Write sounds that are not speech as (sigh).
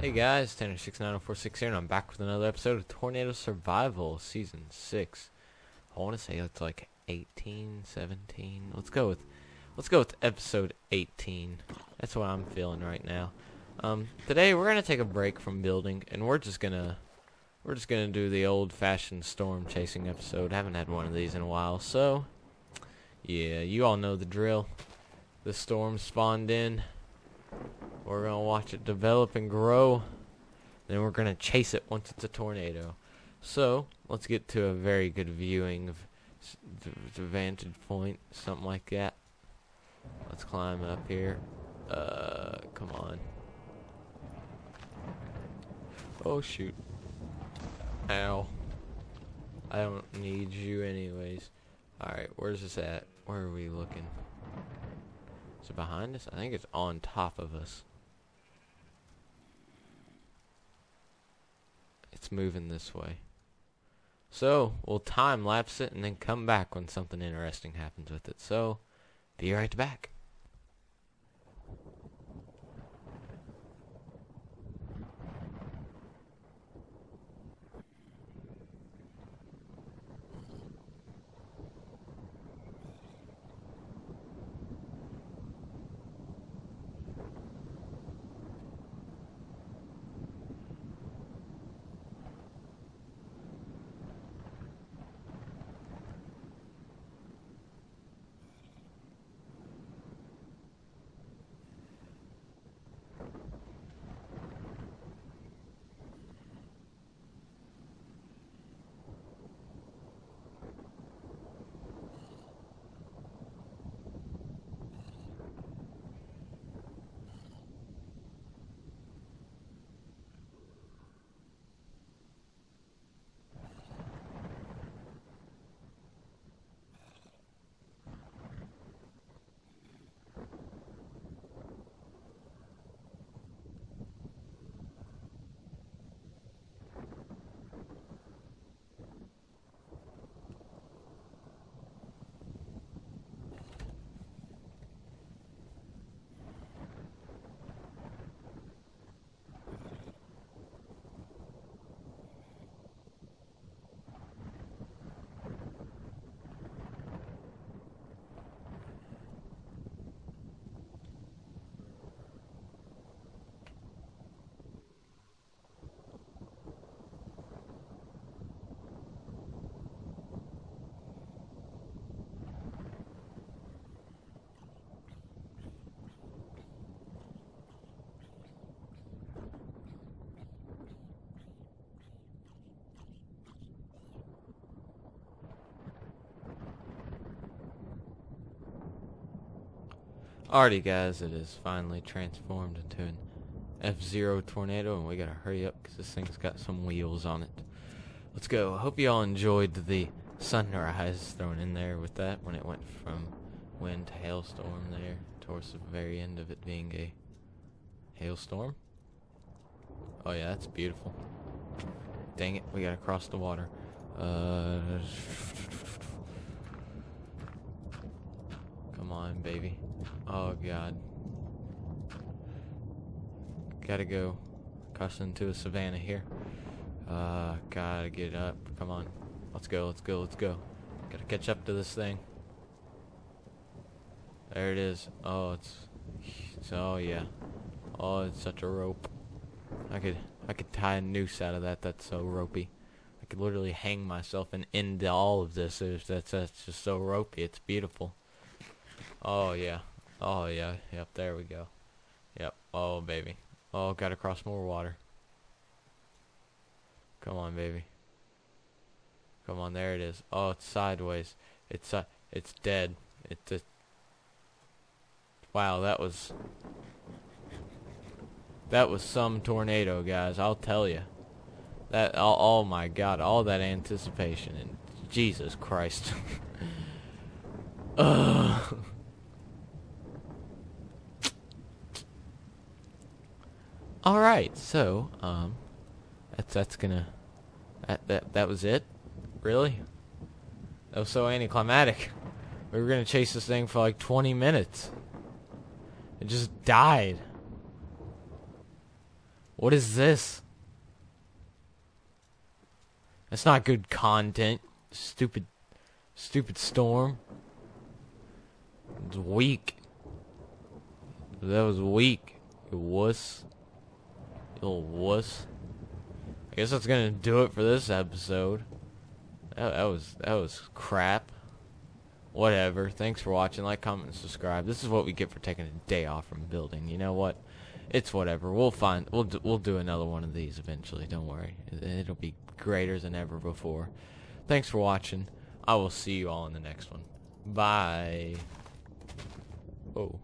Hey guys, Tanner69046 here, and I'm back with another episode of Tornado Survival Season 6. I want to say it's like 18, 17. Let's go with let's go with episode 18. That's what I'm feeling right now. Um, today we're gonna take a break from building, and we're just gonna we're just gonna do the old-fashioned storm chasing episode. haven't had one of these in a while, so yeah, you all know the drill. The storm spawned in. We're going to watch it develop and grow. Then we're going to chase it once it's a tornado. So, let's get to a very good viewing of the vantage point, something like that. Let's climb up here. Uh, come on. Oh, shoot. Ow. I don't need you anyways. Alright, where's this at? Where are we looking? Is it behind us? I think it's on top of us. It's moving this way. So, we'll time lapse it and then come back when something interesting happens with it. So, be right back. Alrighty guys, it is finally transformed into an F-Zero tornado and we gotta hurry up because this thing's got some wheels on it. Let's go. I hope you all enjoyed the sunrise thrown in there with that when it went from wind to hailstorm there towards the very end of it being a hailstorm. Oh yeah, that's beautiful. Dang it, we gotta cross the water. Uh, come on, baby. Oh god. Gotta go. Cross to a savannah here. Uh, gotta get up. Come on. Let's go, let's go, let's go. Gotta catch up to this thing. There it is. Oh, it's, it's oh yeah. Oh, it's such a rope. I could I could tie a noose out of that. That's so ropey. I could literally hang myself and end all of this. That's that's just so ropey. It's beautiful. Oh yeah. Oh, yeah. Yep, there we go. Yep. Oh, baby. Oh, gotta cross more water. Come on, baby. Come on, there it is. Oh, it's sideways. It's uh, it's dead. It's a. Wow, that was. That was some tornado, guys. I'll tell you. That oh, oh my God, all that anticipation and Jesus Christ. (laughs) Ugh. All right, so um, that's that's gonna that that that was it. Really? That was so anticlimactic. We were gonna chase this thing for like 20 minutes. It just died. What is this? That's not good content. Stupid, stupid storm. It's weak. That was weak. It wuss. Little wuss. I guess that's gonna do it for this episode. That, that was that was crap. Whatever. Thanks for watching. Like, comment, and subscribe. This is what we get for taking a day off from building. You know what? It's whatever. We'll find. We'll do, we'll do another one of these eventually. Don't worry. It'll be greater than ever before. Thanks for watching. I will see you all in the next one. Bye. Oh.